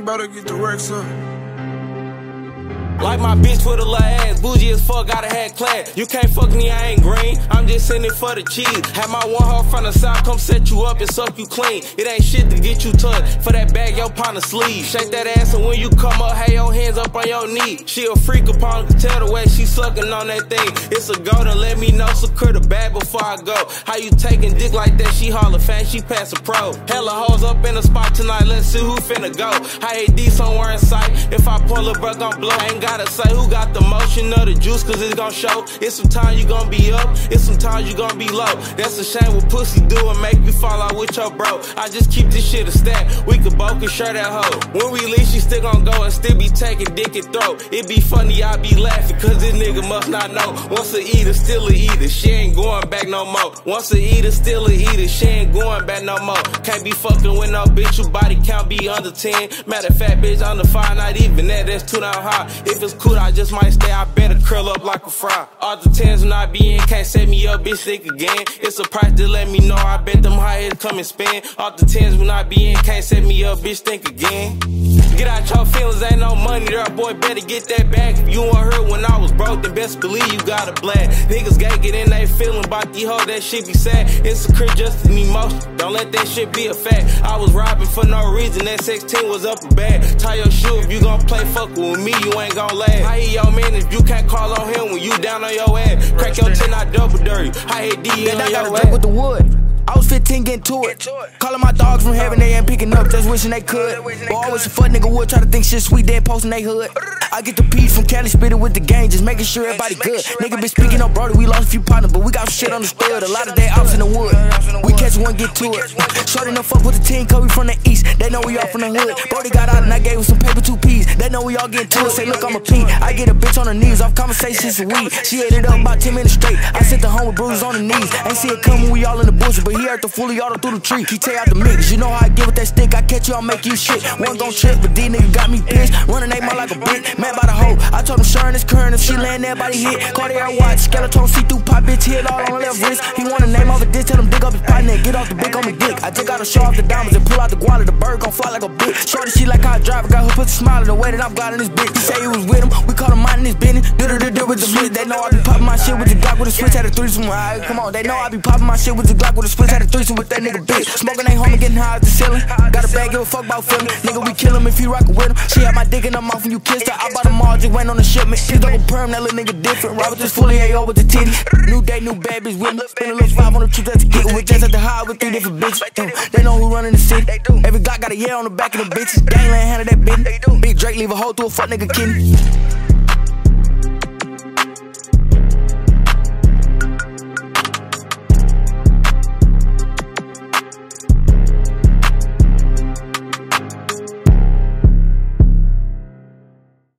better get the work, son. Like my bitch with a bougie as fuck, gotta have class. You can't fuck me, I ain't green. I'm just in it for the cheese. Have my one hoe from the south come set you up and suck you clean. It ain't shit to get you touched. For that bag, your the sleeve. Shake that ass and when you come up, hey your hands up on your knee. She a freak upon tell the way she sucking on that thing. It's a go to let me know secure the bag before I go. How you taking dick like that? She holler fan, she pass a pro. Hella hoes up in the spot tonight, let's see who finna go. I hate D somewhere in sight. If I pull a bro, gon' blow. Ain't got gotta say who got the motion of the juice, cause it's gon' show. It's some time you gon' be up, it's some time you gon' be low. That's a shame what pussy do and make you fall out with your bro. I just keep this shit a stack, we could both share that hoe. When we leave, she still gon' go and still be taking dick and throw. It be funny, I be laughing, cause this nigga must not know. Once a eater, still a eater, she ain't going back no more. Once a eater, still a eater, she ain't going back no more. Can't be fucking with no bitch, your body count be under 10. Matter of fact, bitch, under 5, not even that, that's too down high. If it's cool, I just might stay. I better curl up like a fry. All the tens when I be in, can't set me up, bitch, think again. It's a price to let me know. I bet them high come and spend. All the tens when I be in, can't set me up, bitch, think again. Get out your feelings, ain't no money there, boy. Better get that back. If you want her when I was broke, then best believe you got a black. Niggas gotta get in they feeling about the hoe, that shit be sad. Insecure just an emotion. Don't let that shit be a fact. I was robbing for no reason, that 16 was up a bad. Tie your shoe if you gon' play fuck with me, you ain't gon' last. I hear your man if you can't call on him when you down on your ass. Crack your 10 I double dirty. I hate D on I your got a ass. with the wood. I was 15 getting to it. Calling my dogs from heaven, they ain't picking up, just wishing they could. Boy, I wish a fuck nigga would try to think shit sweet, then posting they hood. I get the peas from Cali, spit it with the gang, just making sure everybody good. Nigga been speaking on brody, we lost a few partners, but we got shit understood. A lot of they ops in the wood. We catch one, get to it. Shorty no fuck with the team, cause we from the east. They know we all from the hood. Brody got out and I gave him some paper, two peas. They know we all get to it. Say, look, I'm a P. I get a bitch on her knees, off conversations and weed. She ate it up about 10 minutes straight. Home with bruises on the knees. Ain't see it coming, we all in the bushes, but he heard the fully auto through the tree. He tear out the mix. You know how I get with that stick. I catch you, I'll make you shit. One gon' trip, but these niggas got me pissed. Running they mouth like a bitch. Man by the hoe. I told him Sharon is current. If she land there, body hit. Cartier watch. Skeleton see through pop bitch hit all on left wrist. He wanna name off a diss. Tell him dig up his partner. Get off the big on me dick. I just gotta show off the diamonds and pull out the guala. The bird gon' fly like a bitch. Shorty, she like how I drive. Got her pussy smiling the way that I'm gliding this bitch. He say he was with him. We call him minding his business. Do do do do with the split. They know I be popping my shit with the Glock with a switch. Had a threesome. Alright, come on. They know I be popping my shit with the Glock with a switch. Had a threesome with that nigga bitch. Smoking ain't home getting high at the ceiling. Got a bag, give a fuck about feeling. Nigga, we kill him if you rockin' with him. She had my dick in her mouth when you kissed her. I bought a just went on the shipment. His double perm, that little nigga different. Robert just fully AO with the titties. New day, new babies with me. Spend a little five on the truth that's a get with. Just at the high with three different bitches. They know who running the city. Every Glock got a yeah on the back of the bitches. Gangland handle that business. Big Drake leave a hole through a fuck nigga kidney.